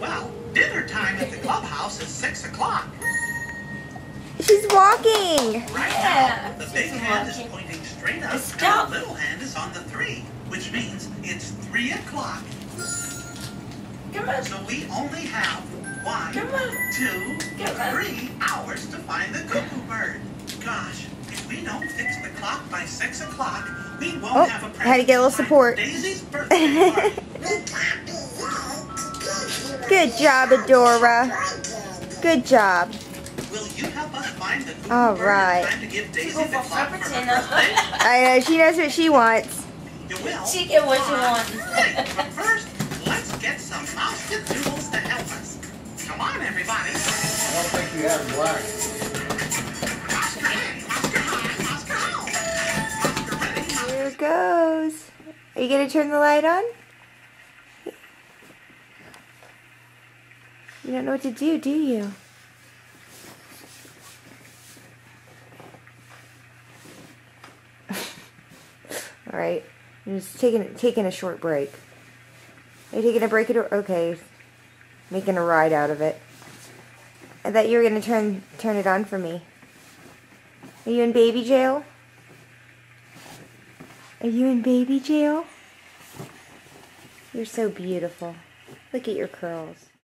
Well, dinner time at the clubhouse is 6 o'clock. She's walking. Right Yeah, now, the she's big hand is pointing straight up, and the little hand is on the 3, which means it's 3 o'clock. Come on. So we only have one, Come on. two, Come on. hours to find the cuckoo bird. Gosh, if we don't fix the clock by 6 o'clock, we won't Oh, have a present had to get a little support. Daisy's birthday party. Good job, Adora. Good job. Will you help us find the cuckoo All right. in time to give Daisy Go the for clock for her Frappuccino. birthday? I know she knows what she wants. She get what she wants. But first, let's get some noodles to help us. Come on, everybody. I don't think you have black. Oscar ready, Oscar high, Oscar low. Oscar ready, Oscar Here it goes. Are you gonna turn the light on? You don't know what to do, do you? All right, I'm just taking taking a short break. Are you taking a break? Okay, making a ride out of it. I thought you were gonna turn turn it on for me. Are you in baby jail? Are you in baby jail? You're so beautiful. Look at your curls.